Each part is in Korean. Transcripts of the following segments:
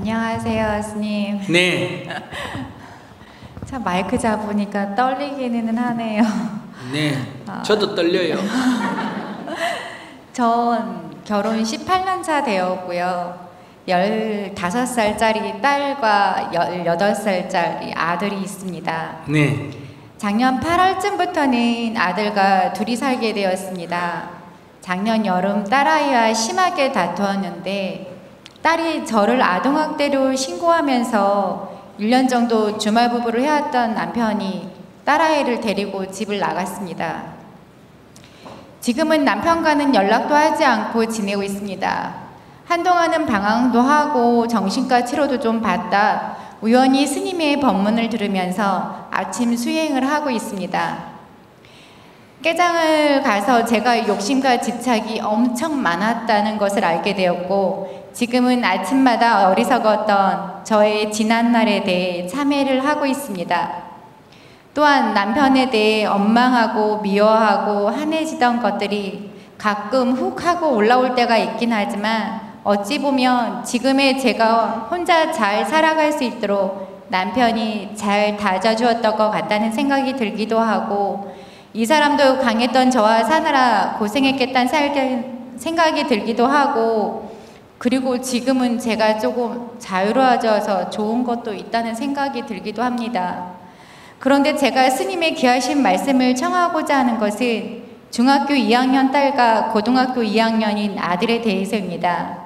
안녕하세요, 스님. 네. 참 마이크 잡으니까 떨리기는 하네요. 네. 아. 저도 떨려요. 전 결혼 18년 차 되었고요. 15살짜리 딸과 18살짜리 아들이 있습니다. 네. 작년 8월쯤부터는 아들과 둘이 살게 되었습니다. 작년 여름 딸아이와 심하게 다투었는데 딸이 저를 아동학대로 신고하면서 1년 정도 주말 부부를 해왔던 남편이 딸아이를 데리고 집을 나갔습니다. 지금은 남편과는 연락도 하지 않고 지내고 있습니다. 한동안은 방황도 하고 정신과 치료도 좀 받다 우연히 스님의 법문을 들으면서 아침 수행을 하고 있습니다. 깨장을 가서 제가 욕심과 집착이 엄청 많았다는 것을 알게 되었고 지금은 아침마다 어리석었던 저의 지난날에 대해 참회를 하고 있습니다. 또한 남편에 대해 원망하고 미워하고 한해지던 것들이 가끔 훅 하고 올라올 때가 있긴 하지만 어찌 보면 지금의 제가 혼자 잘 살아갈 수 있도록 남편이 잘 다져주었던 것 같다는 생각이 들기도 하고 이 사람도 강했던 저와 사느라 고생했겠다는 생각이 들기도 하고 그리고 지금은 제가 조금 자유로워져서 좋은 것도 있다는 생각이 들기도 합니다. 그런데 제가 스님의 귀하신 말씀을 청하고자 하는 것은 중학교 2학년 딸과 고등학교 2학년인 아들에 대해서입니다.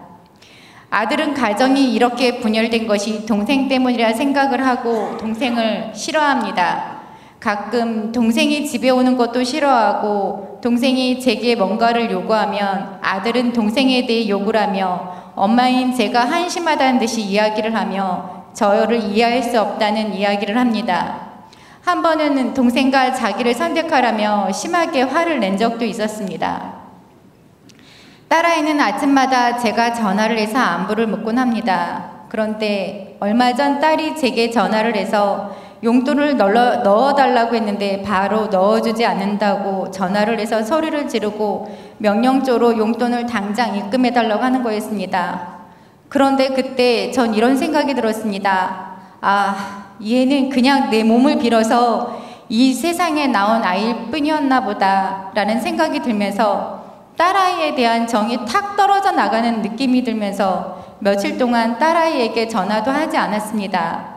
아들은 가정이 이렇게 분열된 것이 동생 때문이라 생각을 하고 동생을 싫어합니다. 가끔 동생이 집에 오는 것도 싫어하고 동생이 제게 뭔가를 요구하면 아들은 동생에 대해 욕을 하며 엄마인 제가 한심하다는 듯이 이야기를 하며 저를 이해할 수 없다는 이야기를 합니다. 한 번은 동생과 자기를 선택하라며 심하게 화를 낸 적도 있었습니다. 딸아이는 아침마다 제가 전화를 해서 안부를 묻곤 합니다. 그런데 얼마 전 딸이 제게 전화를 해서 용돈을 넣어, 넣어 달라고 했는데 바로 넣어주지 않는다고 전화를 해서 소리를 지르고 명령조로 용돈을 당장 입금해달라고 하는 거였습니다. 그런데 그때 전 이런 생각이 들었습니다. 아, 얘는 그냥 내 몸을 빌어서 이 세상에 나온 아이일 뿐이었나 보다 라는 생각이 들면서 딸아이에 대한 정이 탁 떨어져 나가는 느낌이 들면서 며칠 동안 딸아이에게 전화도 하지 않았습니다.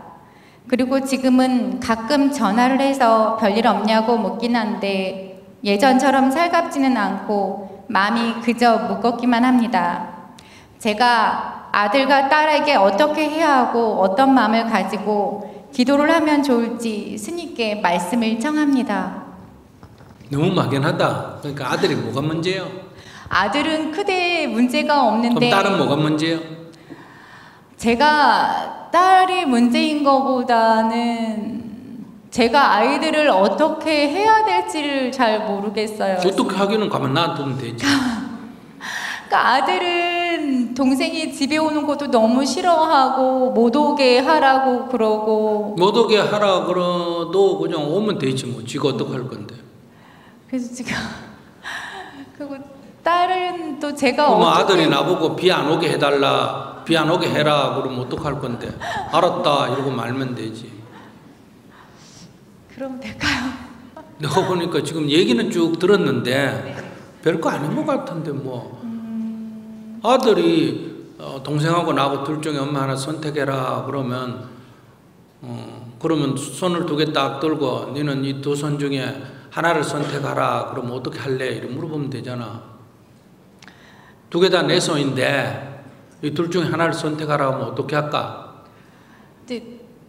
그리고 지금은 가끔 전화를 해서 별일 없냐고 묻긴 한데 예전처럼 살갑지는 않고 마음이 그저 무겁기만 합니다. 제가 아들과 딸에게 어떻게 해야 하고 어떤 마음을 가지고 기도를 하면 좋을지 스님께 말씀을 청합니다. 너무 막연하다. 그러니까 아들이 뭐가 문제예요? 아들은 크게 문제가 없는데 그럼 딸은 뭐가 문제예요? 제가 딸이 문제인 것보다는 제가 아이들을 어떻게 해야 될지를 잘 모르겠어요. 어떻게 하기는 가만 놔두면 되지. 그러니까 아들은 동생이 집에 오는 것도 너무 싫어하고 못 오게 하라고 그러고 못 오게 하라 그러도 그냥 오면 되지 뭐. 지가 어떡할 건데. 그래서 지금 그리고 딸은 또 제가 그럼 어떻게 아들이 나보고 비 안 오게 해달라. 비 안 오게 해라. 그러면 어떡할 건데. 알았다. 이러고 말면 되지. 그럼 될까요? 내가 보니까 지금 얘기는 쭉 들었는데 별거 아닌 것 같은데 뭐 아들이 어, 동생하고 나하고 둘 중에 엄마 하나 선택해라 그러면 어, 그러면 손을 두 개 딱 들고 너는 이 두 손 중에 하나를 선택하라 그러면 어떻게 할래 이렇게 물어보면 되잖아 두 개 다 내 손인데 이 둘 중에 하나를 선택하라 하면 어떻게 할까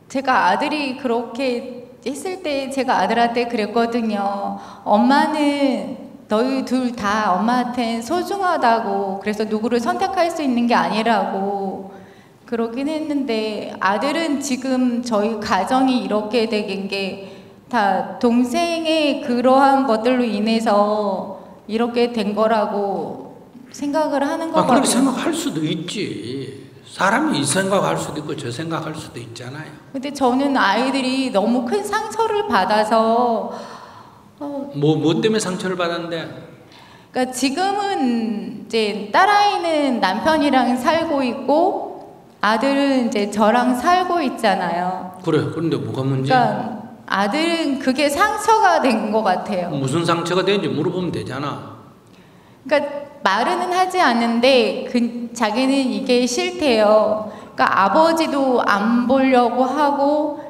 제가 아들이 그렇게 했을 때 제가 아들한테 그랬거든요. 엄마는 너희 둘 다 엄마한테 소중하다고 그래서 누구를 선택할 수 있는 게 아니라고 그러긴 했는데 아들은 지금 저희 가정이 이렇게 된 게 다 동생의 그러한 것들로 인해서 이렇게 된 거라고 생각을 하는 것 아, 그렇게. 생각할 수도 있지 사람이 이 생각할 수도 있고 저 생각할 수도 있잖아요 근데 저는 아이들이 너무 큰 상처를 받아서 어, 뭐, 뭐 때문에 상처를 받았는데 그러니까 지금은 이제 딸아이는 남편이랑 살고 있고 아들은 이제 저랑 살고 있잖아요. 그래. 그런데 뭐가 문제? 그러니까 아들은 그게 상처가 된 것 같아요. 무슨 상처가 되는지 물어보면 되잖아. 그러니까 말은 하지 않는데 그 자기는 이게 싫대요. 그러니까 아버지도 안 보려고 하고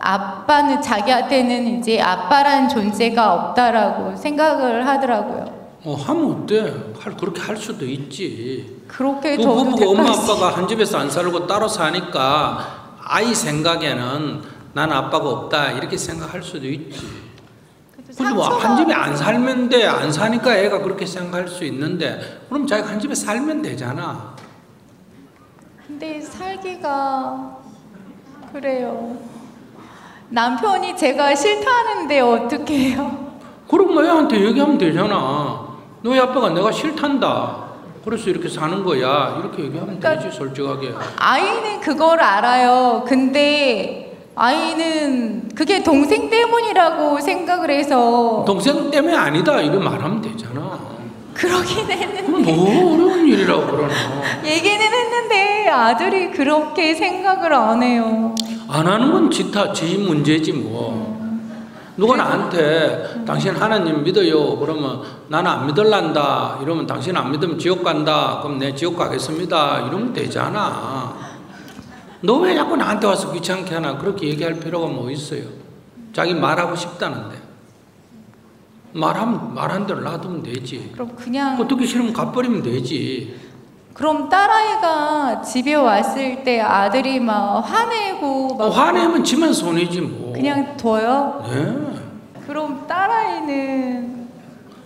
아빠는 자기한테는 이제 아빠라는 존재가 없다라고 생각을 하더라고요. 어, 하면 어때? 할, 그렇게 할 수도 있지. 그렇게 그 부부가 엄마. 아빠가 한 집에서 안 살고 따로 사니까 아이 생각에는 나는 아빠가 없다 이렇게 생각할 수도 있지. 근데 뭐한 집에 안 살면 돼. 안 사니까 애가 그렇게 생각할 수 있는데 그럼 자기가 한 집에 살면 되잖아. 근데 살기가 그래요. 남편이 제가 싫다는데 어떻게 해요? 그럼 애한테 얘기하면 되잖아. 너희 아빠가 내가 싫단다. 그래서 이렇게 사는 거야. 이렇게 얘기하면 그러니까- 되지 솔직하게. 아이는 그걸 알아요. 근데 아이는 그게 동생 때문이라고 생각을 해서 동생 때문에 아니다. 이런 말하면 되잖아. 그러긴 했는데 뭐 어려운 일이라고 그러나. 얘기는 했는데 아들이 그렇게 생각을 안 해요. 안 하는 건 지타 지 문제지 뭐. 누가 나한테 당신 하나님 믿어요. 그러면 나는 안 믿을란다. 이러면 당신 안 믿으면 지옥 간다. 그럼 내 지옥 가겠습니다. 이러면 되잖아. 너 왜 자꾸 나한테 와서 귀찮게 하나? 그렇게 얘기할 필요가 뭐 있어요? 자기 말하고 싶다는데. 말하면 말한 대로 놔두면 되지. 그럼 그냥 그 듣기 싫으면 가버리면 되지. 그럼 딸아이가 집에 왔을 때 아들이 막 화내고 막 어, 화내면 지만 손이지 뭐. 그냥 둬요? 네. 그럼 딸아이는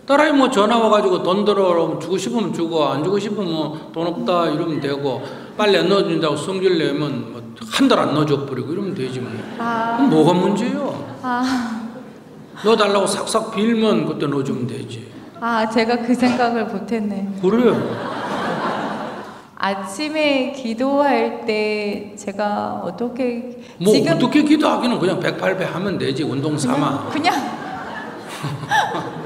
딸아이 뭐 전화 와가지고 돈 들어 그러면 주고 싶으면 주고 안 주고 싶으면 돈 없다 이러면 되고 빨리 안 넣어준다고 성질 내면 뭐 한 달 안 넣어줘 버리고 이러면 되지 뭐. 아, 뭐가 문제요? 아, 넣어달라고 삭삭 빌면 그때 넣어주면 되지. 아 제가 그 생각을 못했네. 그래. 아침에 기도할 때 제가 어떻게 뭐 지금 어떻게 기도하기는 그냥 108배 하면 되지 운동 삼아. 그냥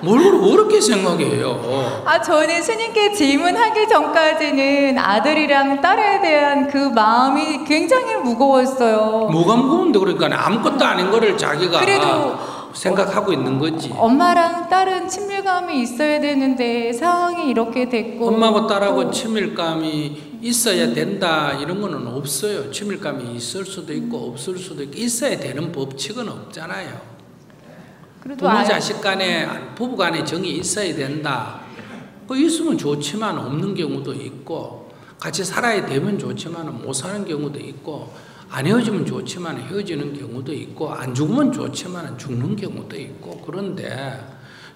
뭘 어렵게 생각해요. 아 저는 스님께 질문하기 전까지는 아들이랑 딸에 대한 그 마음이 굉장히 무거웠어요. 뭐가 무거운데 그러니까 아무것도 아닌 거를 자기가 그래도 생각하고 있는 거지. 엄마랑 딸은 친밀감이 있어야 되는데 상황이 이렇게 됐고 엄마하고 딸하고 또 친밀감이 있어야 된다 이런 거는 없어요. 친밀감이 있을 수도 있고 없을 수도 있고 있어야 되는 법칙은 없잖아요. 부모 자식 간에 부부 간에 정이 있어야 된다. 그 있으면 좋지만 없는 경우도 있고 같이 살아야 되면 좋지만 못 사는 경우도 있고 안 헤어지면 좋지만 헤어지는 경우도 있고 안 죽으면 좋지만 죽는 경우도 있고 그런데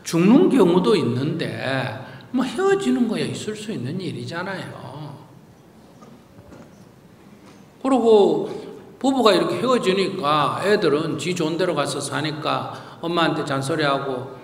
죽는 경우도 있는데 뭐 헤어지는 거야 있을 수 있는 일이잖아요. 그리고 부부가 이렇게 헤어지니까 애들은 지 좋은 데로 가서 사니까 엄마한테 잔소리하고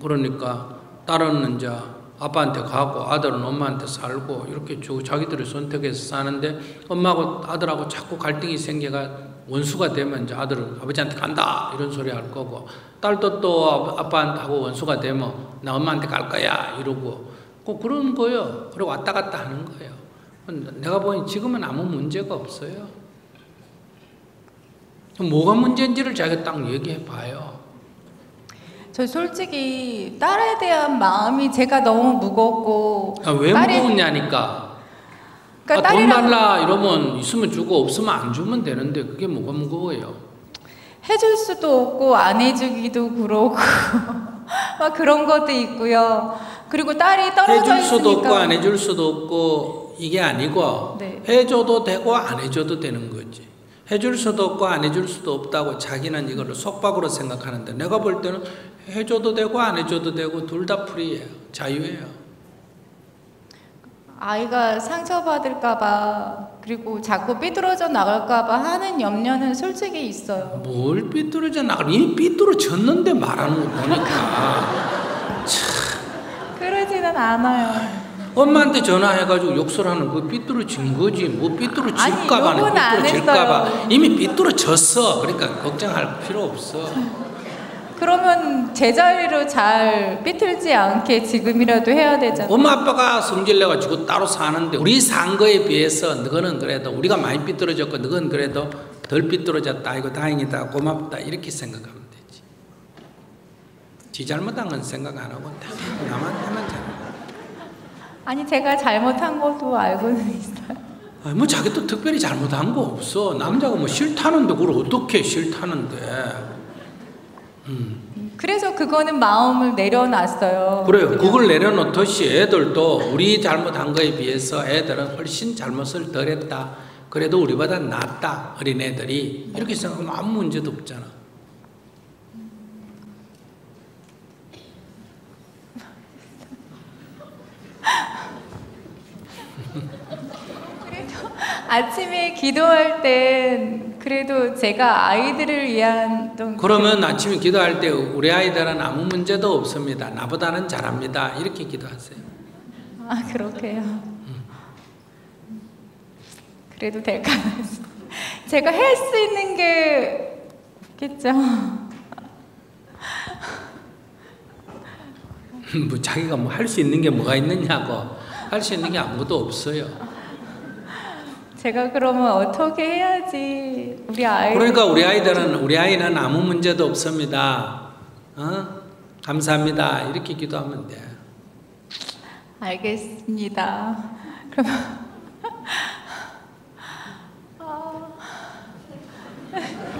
그러니까 딸은 이제 아빠한테 가고 아들은 엄마한테 살고 이렇게 쭉 자기들이 선택해서 사는데 엄마하고 아들하고 자꾸 갈등이 생겨가 원수가 되면 이제 아들은 아버지한테 간다 이런 소리 할 거고 딸도 또 아빠한테하고 원수가 되면 나 엄마한테 갈 거야 이러고 꼭 그런 거요. 그리고 왔다 갔다 하는 거예요. 내가 보니 지금은 아무 문제가 없어요. 뭐가 문제인지를 자기가 딱 얘기해 봐요. 저 솔직히 딸에 대한 마음이 제가 너무 무겁고 아, 왜 딸이- 무거웠냐니까. 그러니까 아, 돈 달라 이러면 있으면 주고 없으면 안 주면 되는데 그게 뭐가 무거워요. 해줄 수도 없고 안 해주기도 그러고 막 그런 것도 있고요. 그리고 딸이 떨어져 해줄 수도 있으니까 없고 안 해줄 수도 없고 이게 아니고 네. 해줘도 되고 안 해줘도 되는 거지. 해줄 수도 없고 안 해줄 수도 없다고 자기는 이거를 속박으로 생각하는데 내가 볼 때는 해줘도 되고 안 해줘도 되고 둘 다 프리예요. 자유예요. 아이가 상처받을까봐 그리고 자꾸 삐뚤어져 나갈까봐 하는 염려는 솔직히 있어요. 뭘 삐뚤어져 나가 이미 삐뚤어졌는데 말하는 거 보니까 그러지는 않아요. 엄마한테 전화해가지고 욕설하는 그 삐뚤어진 거지 뭐 삐뚤어질까봐 삐뚤어질까봐. 이미 삐뚤어졌어 그러니까 걱정할 필요 없어 그러면 제자리로 잘 삐틀지 않게 지금이라도 해야 되잖아요. 엄마 아빠가 성질 내가지고 따로 사는데 우리 산 거에 비해서 너는 그래도 우리가 많이 삐뚤어졌고 너는 그래도 덜 삐뚤어졌다. 이거 다행이다. 고맙다. 이렇게 생각하면 되지. 지 잘못한 건 생각 안 하고 다 남한테만 잘못 아니 제가 잘못한 것도 알고는 있어요. 아니, 뭐 자기도 특별히 잘못한 거 없어. 남자가 뭐 싫다는데 그걸 어떻게 싫다는데 그래서 그거는 마음을 내려놨어요. 그래요. 그걸 내려놓듯이 애들도 우리 잘못한 거에 비해서 애들은 훨씬 잘못을 덜 했다. 그래도 우리보다 낫다 어린애들이. 이렇게 생각하면 아무 문제도 없잖아. 아침에 기도할 땐 그래도 제가 아이들을 위한 좀 그러면 아침에 기도할 때 우리 아이들은 아무 문제도 없습니다 나보다는 잘합니다 이렇게 기도하세요 아 그렇게요. 그래도 될까요? 제가 할 수 있는 게 없겠죠. 뭐 자기가 뭐 할 수 있는 게 뭐가 있느냐고 할 수 있는 게 아무것도 없어요 제가 그러면 어떻게 해야지 우리 아이 그러니까 우리 아이들은 우리 아이는 아무 문제도 없습니다. 어? 감사합니다. 이렇게 기도하면 돼. 알겠습니다. 그럼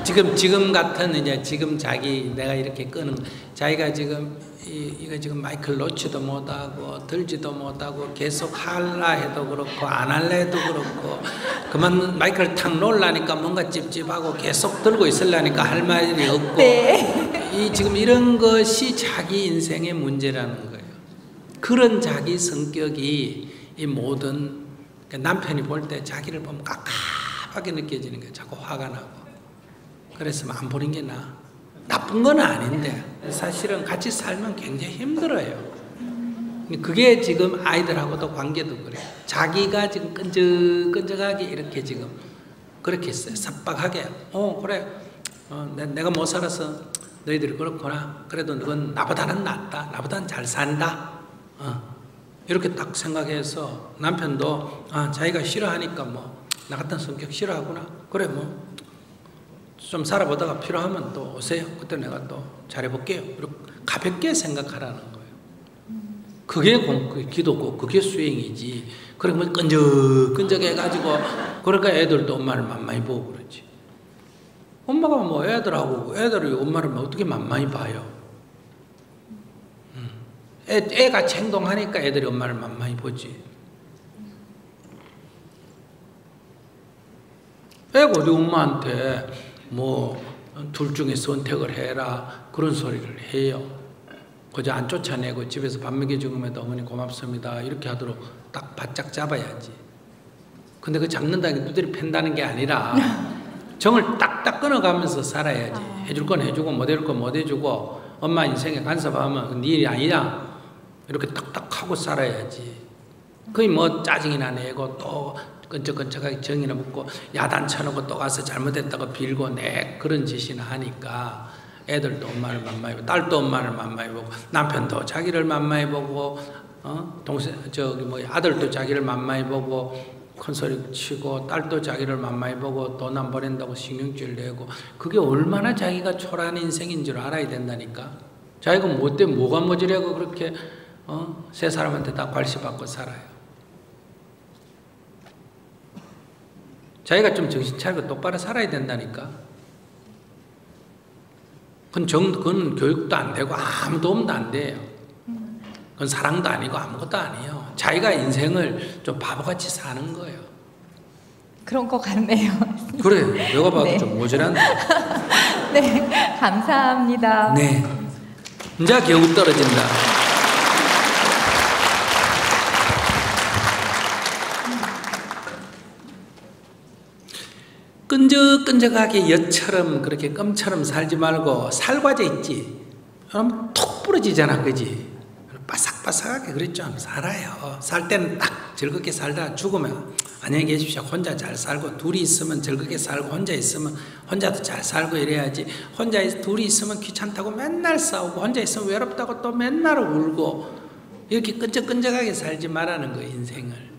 지금 지금 같은 이제 지금 자기 내가 이렇게 끄는 자기가 지금 이, 이거 지금 마이크를 놓지도 못하고 들지도 못하고 계속 할라 해도 그렇고 안 할라 해도 그렇고 그만 마이크를 탁 놓으려니까 뭔가 찝찝하고 계속 들고 있으려니까 할 말이 없고 네. 이 지금 이런 것이 자기 인생의 문제라는 거예요. 그런 자기 성격이 이 모든 그러니까 남편이 볼 때 자기를 보면 깝깝하게 느껴지는 거예요. 자꾸 화가 나고. 그래서 안 보는 게 나아. 나쁜 건 아닌데 사실은 같이 살면 굉장히 힘들어요. 그게 지금 아이들하고도 관계도 그래요. 자기가 지금 끈적끈적하게 이렇게 지금 그렇게 했어요. 삽박하게. 어 그래. 어, 내, 내가 못 살아서 너희들이 그렇구나. 그래도 너는 나보다는 낫다. 나보다는 잘 산다. 어. 이렇게 딱 생각해서 남편도 아, 자기가 싫어하니까 뭐 나 같은 성격 싫어하구나. 그래 뭐 좀 살아보다가 필요하면 또 오세요. 그때 내가 또 잘해볼게요. 이렇게 가볍게 생각하라는 거예요. 그게 공, 그 기도고 그게 수행이지. 그러면 끈적끈적해가지고 그러니까 애들도 엄마를 만만히 보고 그러지. 엄마가 뭐 애들하고 애들이 엄마를 뭐 어떻게 만만히 봐요. 음. 애, 애같이 행동하니까 애들이 엄마를 만만히 보지. 애가 어디 엄마한테 뭐 둘 중에 선택을 해라 그런 소리를 해요. 그저 안 쫓아내고 집에서 밥 먹여주면도 어머니 고맙습니다 이렇게 하도록 딱 바짝 잡아야지. 근데 그 잡는다는 게 두드리 팬다는 게 아니라 정을 딱딱 끊어가면서 살아야지. 해줄 건 해주고 못 해줄 건 못 해주고 엄마 인생에 간섭하면 그네 일이 아니야. 이렇게 딱딱하고 살아야지. 거의 뭐 짜증이나 내고 또 끈적끈적하게 정이나 묻고 야단 쳐놓고 또 가서 잘못했다고 빌고 내 그런 짓이나 하니까 애들도 엄마를 만만히 보고 딸도 엄마를 만만히 보고 남편도 자기를 만만히 보고 어? 동생 저기 뭐 아들도 자기를 만만히 보고 큰 소리 치고 딸도 자기를 만만히 보고 돈안 보낸다고 신경질 내고 그게 얼마나 자기가 초라한 인생인 줄 알아야 된다니까? 자기가 뭐 때문에 뭐가 모자라고 그렇게 어? 세 사람한테 다 괄시받고 살아요 자기가 좀 정신 차리고 똑바로 살아야 된다니까. 그건 정, 그건 교육도 안 되고 아무 도움도 안 돼요. 그건 사랑도 아니고 아무것도 아니에요. 자기가 인생을 좀 바보같이 사는 거예요. 그런 것 같네요. 그래, 내가 봐도 네. 좀 모자란데. 네, 감사합니다. 네. 이제 겨우 떨어진다. 끈적끈적하게 엿처럼 그렇게 껌처럼 살지 말고 살과제 있지. 그럼 톡 부러지잖아, 그지? 바삭바삭하게 그랬죠. 살아요. 살 때는 딱 즐겁게 살다가 죽으면 안녕히 계십시오. 혼자 잘 살고 둘이 있으면 즐겁게 살고 혼자 있으면 혼자도 잘 살고 이래야지. 혼자 있, 둘이 있으면 귀찮다고 맨날 싸우고 혼자 있으면 외롭다고 또 맨날 울고 이렇게 끈적끈적하게 살지 말라는 거 인생을.